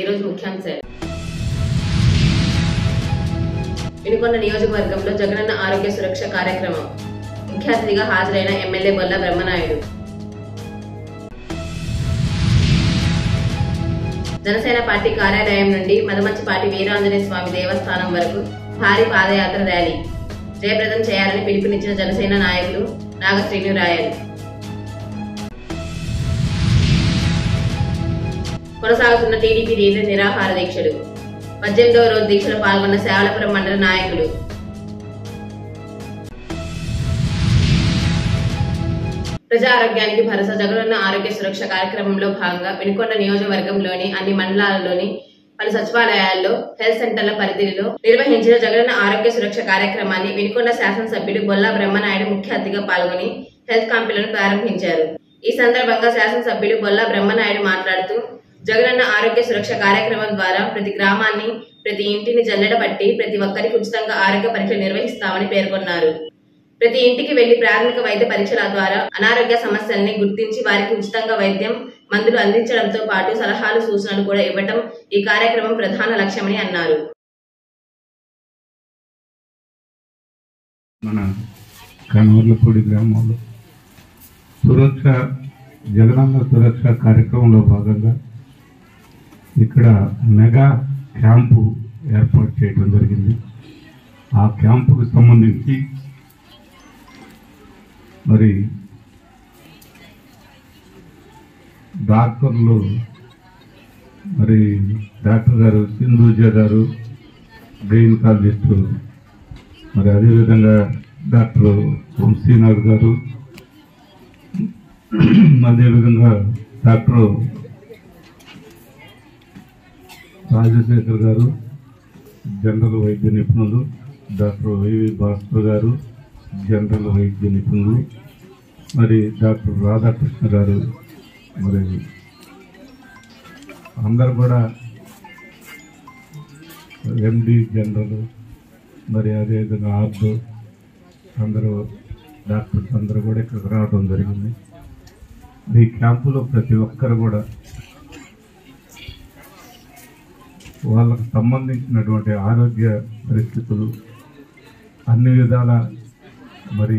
ఈరోజు ముఖ్యాంశాలు వినుకొండ నియోజకవర్గంలో జగనన్న ఆరోగ్య సురక్ష కార్యక్రమం. ముఖ్య అతిథిగా హాజరైన ఎమ్మెల్యే బొల్ల బ్రహ్మనాయుడు. జనసేన పార్టీ కార్యాలయం నుండి మదమంచిపాటి వీరాంజనేయ స్వామి దేవస్థానం వరకు భారీ పాదయాత్ర ర్యాలీ. జయప్రదం చేయాలని పిలుపునిచ్చిన జనసేన నాయకులు నాగశ్రీను రాయలు. కొనసాగుతున్న టీడీపీ దేశ నిరాహార దీక్షలు. పద్దెనిమిదవ రోజు దీక్షలో పాల్గొన్న సేవలపురం మండల నాయకులు. ప్రజా ఆరోగ్యానికి భరోసా జగనన్న ఆరోగ్య సురక్ష కార్యక్రమంలో భాగంగా వెనుకొండ నియోజకవర్గంలోని అన్ని మండలాల్లోని పలు సచివాలయాల్లో హెల్త్ సెంటర్ల పరిధిలో నిర్వహించిన జగనన్న ఆరోగ్య సురక్ష కార్యక్రమాన్ని వెనుకొండ శాసనసభ్యుడు బొల్లా బ్రహ్మనాయుడు ముఖ్య అతిథిగా పాల్గొని హెల్త్ క్యాంపులను ప్రారంభించారు. ఈ సందర్భంగా శాసనసభ్యుడు బొల్లా బ్రహ్మనాయుడు మాట్లాడుతూ జగనన్న ఆరోగ్య సురక్ష కార్యక్రమం ద్వారా ప్రతి గ్రామాన్ని ప్రతి ఇంటిని జల్లెడబట్టి ప్రతి ఒక్కరికి ఉచితంగా ఆరోగ్య పరీక్షలు నిర్వహిస్తామని పేర్కొన్నారు. ప్రతి ఇంటికి వెళ్ళి ప్రాథమిక వైద్య పరీక్షల ద్వారా అనారోగ్య సమస్యల్ని గుర్తించి వారికి ఉచితంగా వైద్యం మందులు అందించడంతో పాటు సలహాలు సూచనలు కూడా ఇవ్వటం ఈ కార్యక్రమం ప్రధాన లక్ష్యమని అన్నారు. మన గ్రామంలో సురక్ష జగనన్న సురక్ష కార్యక్రమంలో భాగంగా ఇక్కడ మెగా క్యాంపు ఏర్పాటు చేయడం జరిగింది. ఆ క్యాంపుకు సంబంధించి మరి డాక్టర్లు మరి డాక్టర్ గారు సింధూజ గారు గైనకాలజిస్టు మరి అదేవిధంగా డాక్టర్ వంశీనాథ్ గారు అదేవిధంగా డాక్టర్ రాజశేఖర్ గారు జనరల్ వైద్య నిపుణులు డాక్టర్ వైవి భాస్కర్ గారు జనరల్ వైద్య నిపుణులు మరి డాక్టర్ రాధాకృష్ణ గారు మరి అందరు కూడా ఎండి జనరల్ మరి అదేవిధంగా ఆర్డు అందరూ డాక్టర్స్ అందరూ కూడా ఇక్కడికి రావడం జరిగింది. ఈ క్యాంపులో ప్రతి ఒక్కరు కూడా వాళ్ళకు సంబంధించినటువంటి ఆరోగ్య పరిస్థితులు అన్ని విధాల మరి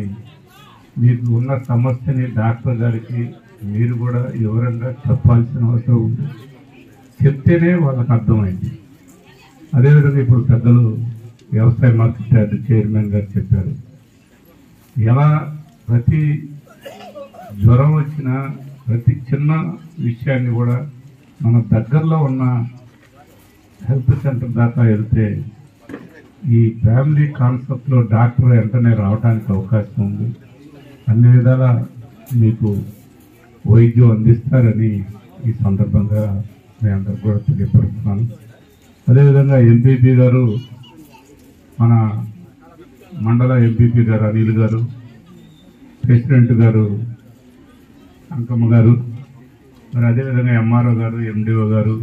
మీకు ఉన్న సమస్యని డాక్టర్ గారికి మీరు కూడా వివరంగా చెప్పాల్సిన అవసరం ఉంది. చెప్తేనే వాళ్ళకు అర్థమైంది. అదేవిధంగా ఇప్పుడు పెద్దలు వ్యవసాయ మార్కెట్ యార్డ్ చైర్మన్ గారు చెప్పారు. ఎలా ప్రతి జ్వరం వచ్చినా ప్రతి చిన్న విషయాన్ని కూడా మన దగ్గరలో ఉన్న హెల్త్ సెంటర్ దాకా వెళ్తే ఈ ఫ్యామిలీ కాన్సెప్ట్లో డాక్టర్ వెంటనే రావడానికి అవకాశం ఉంది. అన్ని విధాల మీకు వైద్యం అందిస్తారని ఈ సందర్భంగా మీ అందరు కూడా తెలియపరుస్తున్నాను. అదేవిధంగా ఎంపీపీ గారు మన మండల ఎంపీపీ గారు అనిల్ గారు ప్రెసిడెంట్ గారు అంకమ్మ గారు మరి అదేవిధంగా ఎంఆర్ఓ గారు ఎండిఓ గారు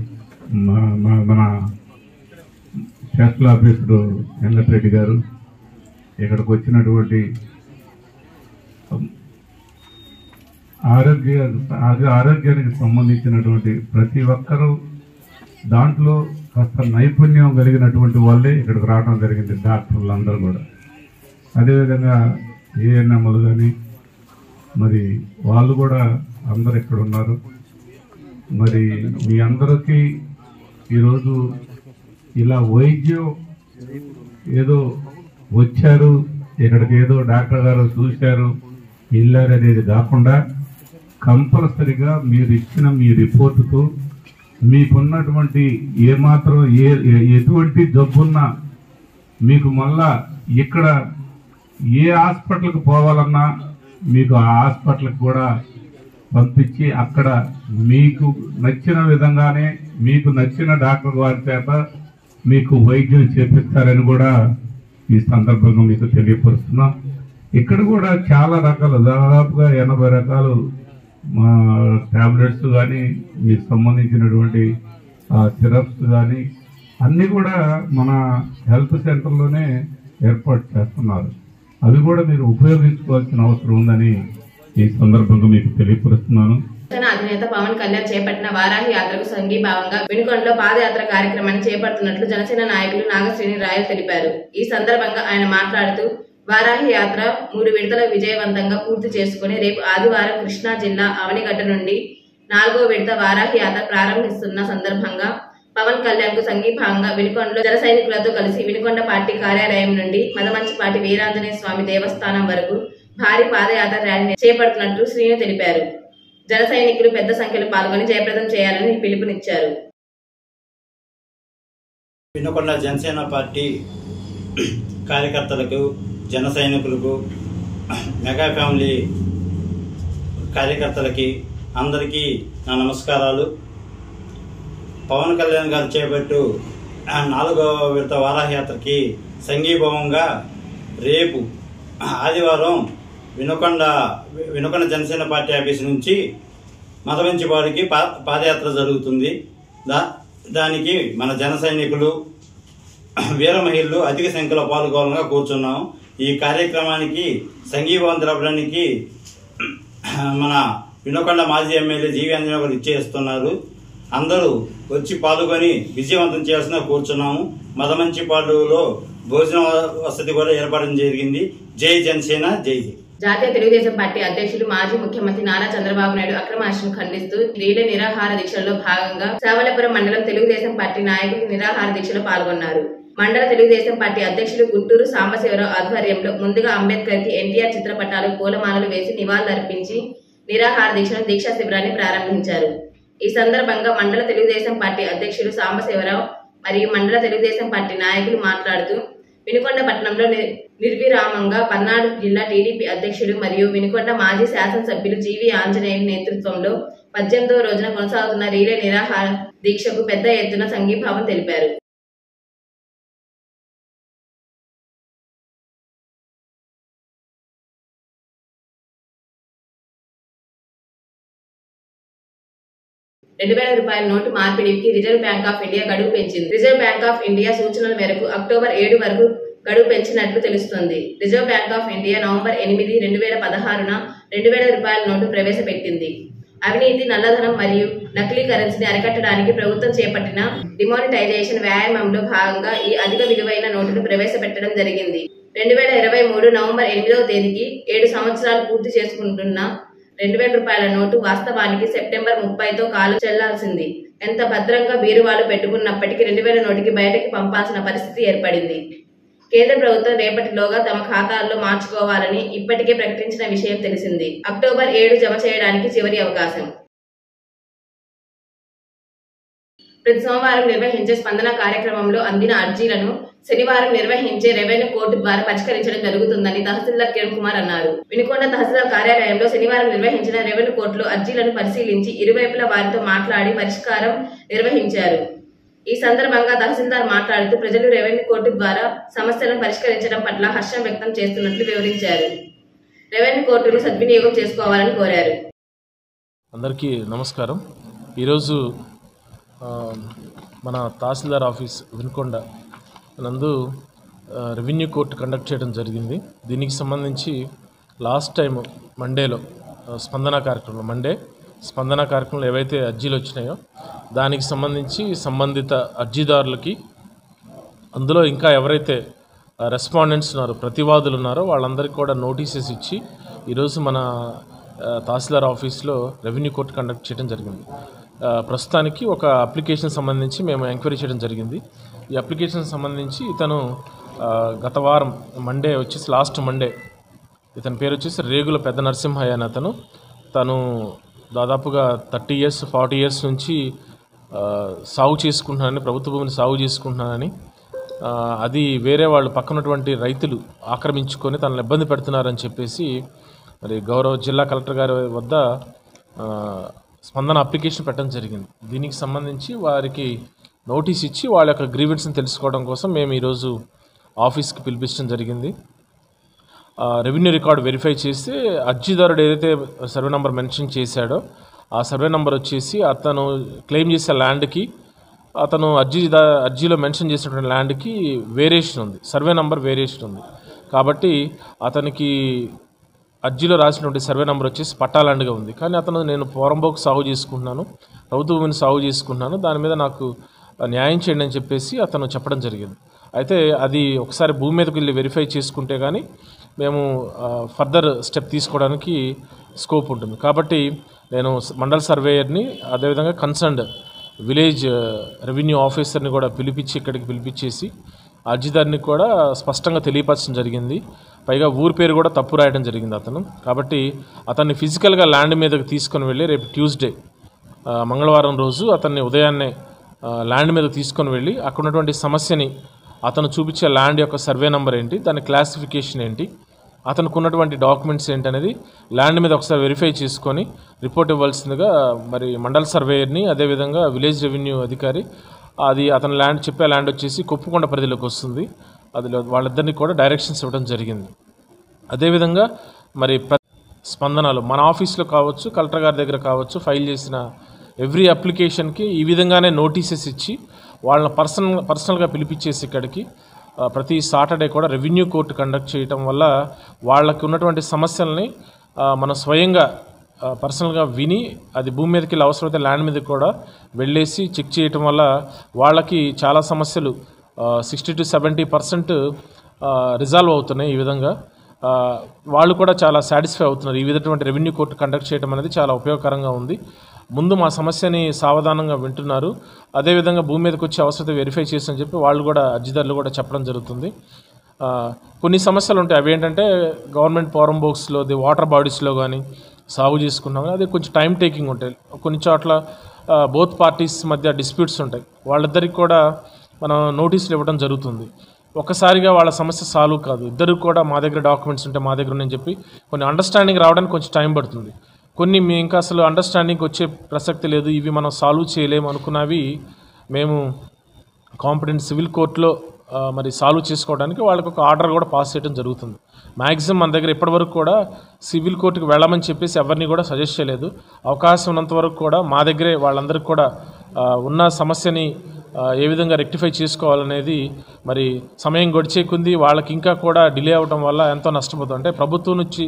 మన- మన- మన స్పెషల్ ఆఫీసరు వెంకటరెడ్డి గారు ఇక్కడికి వచ్చినటువంటి ఆరోగ్య ఆరోగ్యానికి సంబంధించినటువంటి ప్రతి ఒక్కరూ దాంట్లో కాస్త నైపుణ్యం కలిగినటువంటి వాళ్ళే ఇక్కడికి రావడం జరిగింది డాక్టర్లు అందరూ కూడా. అదేవిధంగా ఏఎన్ఎంలు కానీ మరి వాళ్ళు కూడా అందరు ఇక్కడ ఉన్నారు మరి మీ అందరికీ ఈరోజు ఇలా వైద్యం ఏదో వచ్చారు ఇక్కడికి ఏదో డాక్టర్ గారు చూశారు వెళ్ళారు అనేది కాకుండా కంపల్సరిగా మీరు ఇచ్చిన మీ రిపోర్టుతో మీకున్నటువంటి ఏమాత్రం ఏ ఎటువంటి జబ్బున్నా మీకు మళ్ళా ఇక్కడ ఏ హాస్పిటల్కి పోవాలన్నా మీకు ఆ హాస్పిటల్కి కూడా పంపించి అక్కడ మీకు నచ్చిన విధంగానే మీకు నచ్చిన డాక్టర్ వారి చేత మీకు వైద్యం చేపిస్తారని కూడా ఈ సందర్భంగా మీకు తెలియపరుస్తున్నాం. ఇక్కడ కూడా చాలా రకాలు దాదాపుగా ఎనభై రకాలు మా టాబ్లెట్స్ కానీ మీకు సంబంధించినటువంటి సిరప్స్ కానీ అన్నీ కూడా మన హెల్త్ సెంటర్లోనే ఏర్పాటు చేస్తున్నారు. అవి కూడా మీరు ఉపయోగించుకోవాల్సిన అవసరం ఉందని ఈ సందర్భంగా మీకు తెలియపరుస్తున్నాను. జనసేన అధినేత పవన్ కళ్యాణ్ చేపట్టిన వారాహి యాత్రకు సంఘీభావంగా వినుకొండలో పాదయాత్ర కార్యక్రమాన్ని చేపడుతున్నట్లు జనసేన నాయకులు నాగశ్రేణి రాయల్ తెలిపారు. ఈ సందర్భంగా ఆయన మాట్లాడుతూ వారాహి యాత్ర మూడు విడతల విజయవంతంగా పూర్తి చేసుకుని రేపు ఆదివారం కృష్ణా జిల్లా అవనిగడ్డ నుండి నాలుగో విడత వారాహి యాత్ర ప్రారంభిస్తున్న సందర్భంగా పవన్ కళ్యాణ్కు సంఘీభావంగా వినుకొండలో జన సైనికులతో కలిసి వినుకొండ పార్టీ కార్యాలయం నుండి మదమంచిపాటి వీరాంజనేయ స్వామి దేవస్థానం వరకు భారీ పాదయాత్ర ర్యాలీ చేపడుతున్నట్లు శ్రీను తెలిపారు. జల సైనికులు పెద్ద సంఖ్యలో పాల్గొని జయప్రదం చేయాలని పిలుపునిచ్చారు. వినుకొండ జనసేన పార్టీ కార్యకర్తలకు జన సైనికులకు మెగా ఫ్యామిలీ కార్యకర్తలకి అందరికీ నా నమస్కారాలు. పవన్ కళ్యాణ్ గారు చేపట్టు నాలుగవ విడత వారాహయాత్రకి సంఘీభావంగా రేపు ఆదివారం వినుకొండ వినుకొండ జనసేన పార్టీ ఆఫీస్ నుంచి మదవంచివాడికి పా పాదయాత్ర జరుగుతుంది. దా దానికి మన జన సైనికులు వీర మహిళలు అధిక సంఖ్యలో పాల్గొనాలని కూర్చున్నాం. ఈ కార్యక్రమానికి సంఘీభావం తెలపడానికి మన వినుకొండ మాజీ ఎమ్మెల్యే జీవి ఆంజనేయ గారు ఇచ్చేస్తున్నారు. అందరూ వచ్చి పాల్గొని విజయవంతం చేయాల్సిన కూర్చున్నాము. మదమంచిపాడులో భోజన వసతి కూడా ఏర్పడడం జరిగింది. జై జనసేన జై జై. జాతీయ తెలుగుదేశం పార్టీ అధ్యక్షులు మాజీ ముఖ్యమంత్రి నారా చంద్రబాబు నాయుడు అక్రమార్షను ఖండిస్తూ రీలే నిరాహార దీక్షల్లో భాగంగా సావలపురం మండలం తెలుగుదేశం పార్టీ నాయకులు నిరాహార దీక్షలో పాల్గొన్నారు. మండల తెలుగుదేశం పార్టీ అధ్యక్షులు గుంటూరు సాంబశివరావు ఆధ్వర్యంలో ముందుగా అంబేద్కర్కి ఎన్టీఆర్ చిత్రపటాలు పూలమాలలు వేసి నివాళులర్పించి నిరాహార దీక్షను దీక్షా శిబిరాన్ని ప్రారంభించారు. ఈ సందర్భంగా మండల తెలుగుదేశం పార్టీ అధ్యక్షులు సాంబశివరావు మరియు మండల తెలుగుదేశం పార్టీ నాయకులు మాట్లాడుతూ వినుకొండ పట్టణంలో ని- నిర్విరామంగా పల్నాడు జిల్లా టీడీపీ అధ్యక్షుడు మరియు వినుకొండ మాజీ శాసనసభ్యులు జీవి ఆంజనేయుల నేతృత్వంలో పద్దెనిమిదవ రోజున కొనసాగుతున్న రీలే నిరాహార దీక్షకు పెద్ద ఎత్తున సంఘీభావం తెలిపారు. రెండు వేల రూపాయల నోటు మార్పిడికి రిజర్వ్ బ్యాంక్ ఆఫ్ ఇండియా గడువు పెంచింది. రిజర్వ్ బ్యాంక్ ఆఫ్ ఇండియా సూచనల మేరకు అక్టోబర్ ఏడు వరకు గడువు పెంచినట్లు తెలుస్తుంది. Reserve Bank of India November ఎనిమిది రెండు వేల పదహారున రెండు వేల రూపాయల నోటు ప్రవేశపెట్టింది. అవినీతి నల్లధనం మరియు నకిలీ కరెన్సీని అరికట్టడానికి ప్రభుత్వం చేపట్టిన డిమానిటైజేషన్ వ్యాయామంలో భాగంగా ఈ అధిక విలువైన నోటును ప్రవేశపెట్టడం జరిగింది. రెండు వేల ఇరవై మూడు నవంబర్ ఎనిమిదవ తేదీకి ఏడు సంవత్సరాలు పూర్తి చేసుకుంటున్న రెండు వేల రూపాయల నోటు వాస్తవానికి సెప్టెంబర్ ముప్పైతో కాలు చెల్లాల్సింది. ఎంత భద్రంగా బీరువాలు పెట్టుకున్నప్పటికీ రెండు వేల నోటికి బయటకి పంపాల్సిన పరిస్థితి ఏర్పడింది. కేంద్ర ప్రభుత్వం రేపటిలోగా తమ ఖాతాల్లో మార్చుకోవాలని ఇప్పటికే ప్రకటించిన విషయం తెలిసింది. అక్టోబర్ ఏడు జమ చేయడానికి చివరి అవకాశం. ప్రతి సోమవారం నిర్వహించే స్పందన కార్యక్రమంలో అందిన అర్జీలను శనివారం నిర్వహించే రెవెన్యూ కోర్టు ద్వారా పరిష్కరించడం జరుగుతుందని తహసీల్దార్ కిరణ్ కుమార్ అన్నారు. వినుకొండ తహసీల్దార్ కార్యాలయంలో శనివారం నిర్వహించిన రెవెన్యూ కోర్టులో అర్జీలను పరిశీలించి ఇరువైపుల వారితో మాట్లాడి పరిష్కారం నిర్వహించారు. ఈ సందర్భంగా తహసీల్దార్ మాట్లాడుతూ ప్రజలు రెవెన్యూ కోర్టు ద్వారా సమస్యలను పరిష్కరించడం పట్ల హర్షం వ్యక్తం చేస్తున్నట్లు వివరించారు. రెవెన్యూ కోర్టును సద్వినియోగం చేసుకోవాలని కోరారు. అందరికీ నమస్కారం. ఈరోజు మన తహసీల్దార్ ఆఫీస్ వినుకొండ నందు రెవెన్యూ కోర్టు కండక్ట్ చేయడం జరిగింది. దీనికి సంబంధించి లాస్ట్ టైం మండేలో స్పందన కార్యక్రమం మండే స్పందన కార్యక్రమంలో ఏవైతే అర్జీలు వచ్చినాయో దానికి సంబంధించి సంబంధిత అర్జీదారులకి అందులో ఇంకా ఎవరైతే రెస్పాండెంట్స్ ఉన్నారో ప్రతివాదులు ఉన్నారో వాళ్ళందరికీ కూడా నోటీసెస్ ఇచ్చి ఈరోజు మన తహసీల్దార్ ఆఫీస్లో రెవెన్యూ కోర్టు కండక్ట్ చేయడం జరిగింది. ప్రస్తుతానికి ఒక అప్లికేషన్ సంబంధించి మేము ఎంక్వైరీ చేయడం జరిగింది. ఈ అప్లికేషన్ సంబంధించి ఇతను గత వారం మండే వచ్చేసి లాస్ట్ మండే ఇతని పేరు వచ్చేసి రేగుల పెద్ద నరసింహయ్య అని అతను. తను దాదాపుగా థర్టీ ఇయర్స్ ఫార్టీ ఇయర్స్ నుంచి సాగు చేసుకుంటున్నానని ప్రభుత్వ భూమిని సాగు చేసుకుంటున్నానని అది వేరే వాళ్ళు పక్కనటువంటి రైతులు ఆక్రమించుకొని తనను ఇబ్బంది పెడుతున్నారని చెప్పేసి మరి గౌరవ జిల్లా కలెక్టర్ గారి వద్ద స్పందన అప్లికేషన్ పెట్టడం జరిగింది. దీనికి సంబంధించి వారికి నోటీస్ ఇచ్చి వాళ్ళ యొక్క గ్రీవెన్స్ని తెలుసుకోవడం కోసం మేము ఈరోజు ఆఫీస్కి పిలిపించడం జరిగింది. రెవెన్యూ రికార్డ్ వెరిఫై చేసి అర్జీదారుడు ఏదైతే సర్వే నెంబర్ మెన్షన్ చేశాడో ఆ సర్వే నెంబర్ వచ్చేసి అతను క్లెయిమ్ చేసే ల్యాండ్కి అతను అర్జీ అర్జీలో మెన్షన్ చేసినటువంటి ల్యాండ్కి వేరియేషన్ ఉంది సర్వే నెంబర్ వేరియేషన్ ఉంది. కాబట్టి అతనికి అర్జీలో రాసినటువంటి సర్వే నెంబర్ వచ్చేసి పట్టాలాండ్గా ఉంది. కానీ అతను నేను పోరంబోకు సాగు చేసుకుంటున్నాను ప్రభుత్వ భూమిని సాగు చేసుకుంటున్నాను. దాని మీద నాకు న్యాయం చేయండి అని చెప్పేసి అతను చెప్పడం జరిగింది. అయితే అది ఒకసారి భూమి మీదకి వెళ్ళి వెరిఫై చేసుకుంటే కానీ మేము ఫర్దర్ స్టెప్ తీసుకోవడానికి స్కోప్ ఉంటుంది. కాబట్టి నేను మండల్ సర్వేయర్ని అదేవిధంగా కన్సర్న్డ్ విలేజ్ రెవెన్యూ ఆఫీసర్ని కూడా పిలిపించి ఇక్కడికి పిలిపించేసి అర్జీదారిని కూడా స్పష్టంగా తెలియపరచడం జరిగింది. పైగా ఊరి పేరు కూడా తప్పు రాయడం జరిగింది అతను. కాబట్టి అతన్ని ఫిజికల్గా ల్యాండ్ మీదకి తీసుకొని వెళ్ళి రేపు ట్యూస్డే మంగళవారం రోజు అతన్ని ఉదయాన్నే ల్యాండ్ మీద తీసుకొని వెళ్ళి అక్కడ ఉన్నటువంటి సమస్యని అతను చూపించే ల్యాండ్ యొక్క సర్వే నెంబర్ ఏంటి దాని క్లాసిఫికేషన్ ఏంటి అతనికి ఉన్నటువంటి డాక్యుమెంట్స్ ఏంటనేది ల్యాండ్ మీద ఒకసారి వెరిఫై చేసుకొని రిపోర్ట్ ఇవ్వాల్సిందిగా మరి మండల సర్వేయర్ని అదేవిధంగా విలేజ్ రెవెన్యూ అధికారి అది అతని ల్యాండ్ చెప్పే ల్యాండ్ వచ్చేసి కుప్పకొండ పరిధిలోకి వస్తుంది. అది వాళ్ళిద్దరిని కూడా డైరెక్షన్స్ ఇవ్వడం జరిగింది. అదేవిధంగా మరి స్పందనలు మన ఆఫీస్లో కావచ్చు కలెక్టర్ గారి దగ్గర కావచ్చు ఫైల్ చేసిన ఎవ్రీ అప్లికేషన్కి ఈ విధంగానే నోటీసెస్ ఇచ్చి వాళ్ళని పర్సనల్ పర్సనల్గా పిలిపించేసి ఇక్కడికి ప్రతి సాటర్డే కూడా రెవెన్యూ కోర్టు కండక్ట్ చేయటం వల్ల వాళ్ళకి ఉన్నటువంటి సమస్యల్ని మనం స్వయంగా పర్సనల్గా విని అది భూమి మీదకి వెళ్ళి అవసరమైతే ల్యాండ్ మీద కూడా వెళ్ళేసి చెక్ చేయటం వల్ల వాళ్ళకి చాలా సమస్యలు sixty to seventy percent resolve అవుతున్నాయి ఈ విధంగా. వాళ్ళు కూడా చాలా సాటిస్ఫై అవుతున్నారు. ఈ విధటువంటి రెవెన్యూ కోర్టు కండక్ట్ చేయడం అనేది చాలా ఉపయోగకరంగా ఉంది. ముందు మా సమస్యని సావధానంగా వింటున్నారు. అదేవిధంగా భూమి మీదకి వచ్చే అవసరత వెరిఫై చేసి అని చెప్పి వాళ్ళు కూడా అర్జీదారులు కూడా చెప్పడం జరుగుతుంది. కొన్ని సమస్యలు ఉంటాయి. అవి ఏంటంటే గవర్నమెంట్ ఫారం బోక్స్లో ది వాటర్ బాడీస్లో కానీ సాగు చేసుకున్నాం అది కొంచెం టైం టేకింగ్ ఉంటాయి. కొన్ని చోట్ల బోత్ పార్టీస్ మధ్య డిస్ప్యూట్స్ ఉంటాయి. వాళ్ళిద్దరికి కూడా మనం నోటీసులు ఇవ్వడం జరుగుతుంది. ఒక్కసారిగా వాళ్ళ సమస్య సాల్వ్ కాదు. ఇద్దరు కూడా మా దగ్గర డాక్యుమెంట్స్ ఉంటే మా దగ్గర ఉన్నాయని చెప్పి కొన్ని అండర్స్టాండింగ్ రావడానికి కొంచెం టైం పడుతుంది. కొన్ని మేము ఇంకా అసలు అండర్స్టాండింగ్ వచ్చే ప్రసక్తి లేదు. ఇవి మనం సాల్వ్ చేయలేము అనుకున్నవి మేము కాంపిటెంట్ సివిల్ కోర్టులో మరి సాల్వ్ చేసుకోవడానికి వాళ్ళకి ఒక ఆర్డర్ కూడా పాస్ చేయడం జరుగుతుంది. మ్యాక్సిమం మన దగ్గర ఇప్పటివరకు కూడా సివిల్ కోర్టుకి వెళ్ళమని చెప్పేసి ఎవరిని కూడా సజెస్ట్ చేయలేదు. అవకాశం ఉన్నంత వరకు కూడా మా దగ్గరే వాళ్ళందరికీ కూడా ఉన్న సమస్యని ఏ విధంగా రెక్టిఫై చేసుకోవాలనేది మరి సమయం గడిచే కొంది వాళ్ళకి ఇంకా కూడా డిలే అవ్వడం వల్ల ఎంతో నష్టపోతుంది అంటే ప్రభుత్వం నుంచి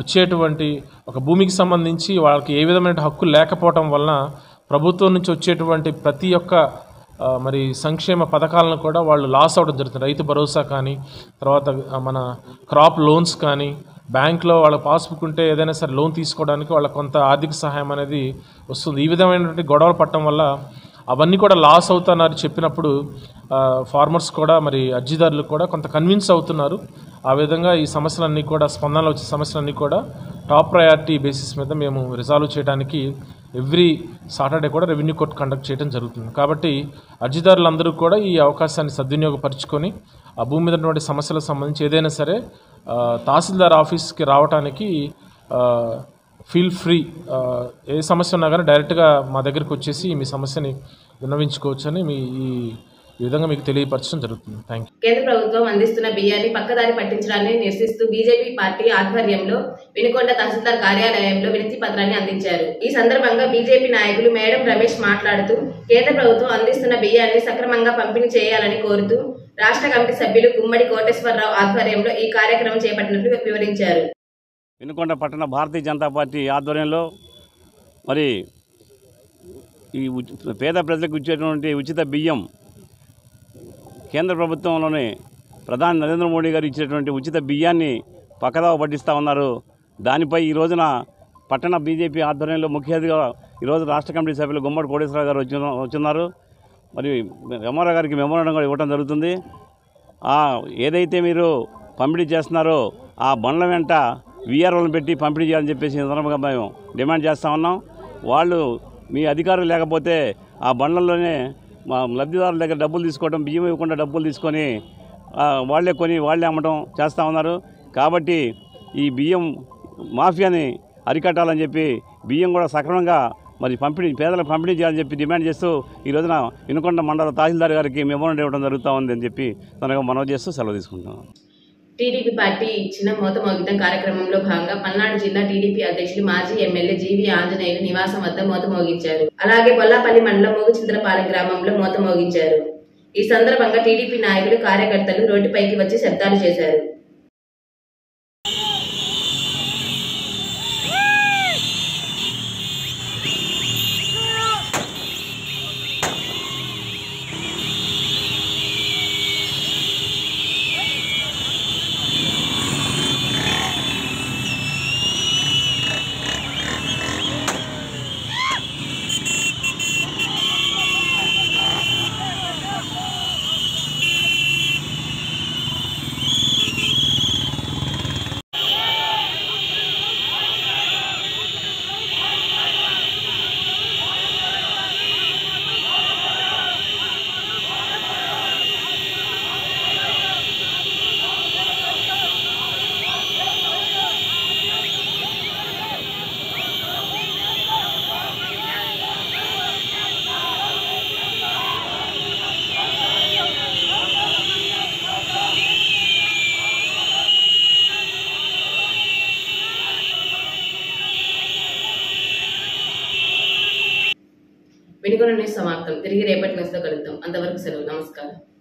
వచ్చేటువంటి ఒక భూమికి సంబంధించి వాళ్ళకి ఏ విధమైన హక్కు లేకపోవటం వలన ప్రభుత్వం నుంచి వచ్చేటువంటి ప్రతి ఒక్క మరి సంక్షేమ పథకాలను కూడా వాళ్ళు లాస్ అవ్వడం జరుగుతుంది. రైతు భరోసా కానీ తర్వాత మన క్రాప్ లోన్స్ కానీ బ్యాంక్లో వాళ్ళ పాస్బుక్ ఉంటే ఏదైనా సరే లోన్ తీసుకోవడానికి వాళ్ళ కొంత ఆర్థిక సహాయం అనేది వస్తుంది. ఈ విధమైనటువంటి గొడవలు పట్టడం వల్ల అవన్నీ కూడా లాస్ అవుతున్నారు చెప్పినప్పుడు ఫార్మర్స్ కూడా మరి అర్జీదారులు కూడా కొంత కన్విన్స్ అవుతున్నారు. ఆ విధంగా ఈ సమస్యలన్నీ కూడా స్పందనలు వచ్చే సమస్యలన్నీ కూడా టాప్ ప్రయారిటీ బేసిస్ మీద మేము రిజాల్వ్ చేయడానికి ఎవ్రీ సాటర్డే కూడా రెవెన్యూ కోర్ట్ కండక్ట్ చేయడం జరుగుతుంది. కాబట్టి అర్జీదారులందరూ కూడా ఈ అవకాశాన్ని సద్వినియోగపరుచుకొని ఆ భూమి మీద ఉన్నటువంటి సమస్యలకు సంబంధించి ఏదైనా సరే తహసీల్దార్ ఆఫీస్కి రావడానికి ఫీల్ ఫ్రీ ఏ సమస్య ఉన్నా కానీ డైరెక్ట్గా మా దగ్గరికి వచ్చేసి మీ సమస్యని విన్నవించుకోవచ్చు అని మీ ఈ ఈ విధంగా మీకు తెలియపరచడం జరుగుతుంది. థ్యాంక్ యూ కేంద్ర ప్రభుత్వం అందిస్తున్న బియ్యాన్ని పక్కదారి పట్టించడాన్ని నిరసిస్తూ బీజేపీ పార్టీ ఆధ్వర్యంలో వినుకొండ తహసీల్దార్ కార్యాలయంలో వినతి పత్రాన్ని అందించారు. ఈ సందర్భంగా బీజేపీ నాయకులు మేడం రమేష్ మాట్లాడుతూ కేంద్ర ప్రభుత్వం అందిస్తున్న బియ్యాన్ని సక్రమంగా పంపిణీ చేయాలని కోరుతూ రాష్ట్ర కమిటీ సభ్యులు గుమ్మడి కోటేశ్వరరావు ఆధ్వర్యంలో ఈ కార్యక్రమం చేపట్టినట్లు వివరించారు. వినుకొండ పట్టణ భారతీయ జనతా పార్టీ ఆధ్వర్యంలో మరి ఈ పేద ప్రజలకు ఇచ్చేటువంటి ఉచిత బియ్యం కేంద్ర ప్రభుత్వంలోని ప్రధాని నరేంద్ర మోడీ గారు ఇచ్చినటువంటి ఉచిత బియ్యాన్ని పక్కదావ పట్టిస్తూ ఉన్నారు. దానిపై ఈ రోజున పట్టణ బీజేపీ ఆధ్వర్యంలో ముఖ్య అతిథిగా ఈరోజు రాష్ట్ర కమిటీ సభ్యులు గుమ్మడి కోటేశ్వరరావు గారు వచ్చి వచ్చున్నారు మరి ఎంఆర్ఓ గారికి మెమోరాండం కూడా ఇవ్వడం జరుగుతుంది. ఏదైతే మీరు పంపిణీ చేస్తున్నారో ఆ బండ్ల వెంట విఆర్ఓలను పెట్టి పంపిణీ చేయాలని చెప్పేసి సందర్భంగా మేము డిమాండ్ చేస్తూ ఉన్నాం. వాళ్ళు మీ అధికారులు లేకపోతే ఆ బండ్లలోనే మా లబ్ధిదారుల దగ్గర డబ్బులు తీసుకోవడం బియ్యం ఇవ్వకుండా డబ్బులు తీసుకొని వాళ్ళే కొని వాళ్ళే అమ్మడం చేస్తూ ఉన్నారు. కాబట్టి ఈ బియ్యం మాఫియాని అరికట్టాలని చెప్పి బియ్యం కూడా సక్రమంగా మరి పంపిణీ పేదలకు పంపిణీ చేయాలని చెప్పి డిమాండ్ చేస్తూ ఈ రోజున వినుకొండ మండల తహసీల్దార్ గారికి మెమోరం ఇవ్వడం జరుగుతూ ఉంది అని చెప్పి తనగా మనవి చేస్తూ సెలవు తీసుకుంటున్నాం. టీడీపీ పార్టీ ఇచ్చిన మోత కార్యక్రమంలో భాగంగా పల్నాడు జిల్లా టీడీపీ అధ్యక్షులు మాజీ ఎమ్మెల్యే జీవి ఆంజనేయులు నివాసం వద్ద మోత మోగించారు అలాగే బొల్లాపల్లి మండలం మోగుచింతలపాలెం గ్రామంలో మోత మోగించారు ఈ సందర్భంగా టీడీపీ నాయకులు కార్యకర్తలు రోడ్డుపైకి వచ్చి శబ్దాలు చేశారు. వినుకొండ న్యూస్ సమాప్తం తిరిగి రేపటి న్యూస్లో కలుద్దాం. అంతవరకు సెలవు. నమస్కారం.